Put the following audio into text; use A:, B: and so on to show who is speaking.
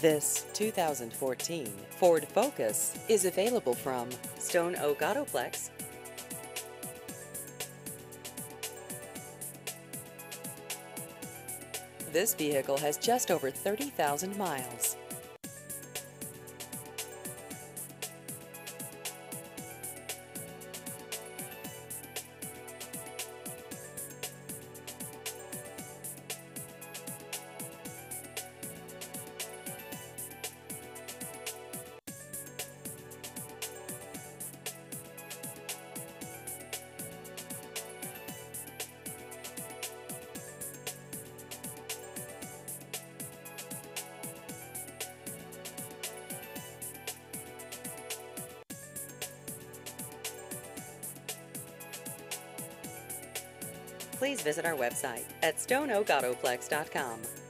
A: This 2014 Ford Focus is available from Stone Oak Autoplex. This vehicle has just over 30,000 miles. Please visit our website at stoneoakautoplex.com.